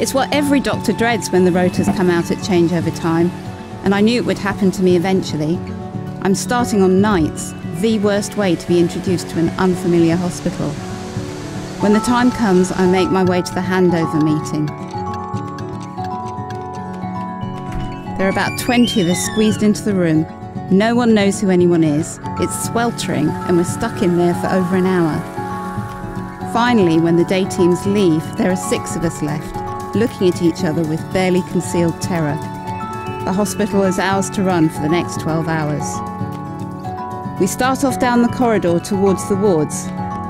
It's what every doctor dreads when the rotas come out at changeover time, and I knew it would happen to me eventually. I'm starting on nights, the worst way to be introduced to an unfamiliar hospital. When the time comes, I make my way to the handover meeting. There are about 20 of us squeezed into the room. No one knows who anyone is. It's sweltering, and we're stuck in there for over an hour. Finally, when the day teams leave, there are six of us left, looking at each other with barely concealed terror. The hospital is ours to run for the next 12 hours. We start off down the corridor towards the wards,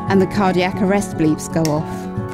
and the cardiac arrest bleeps go off.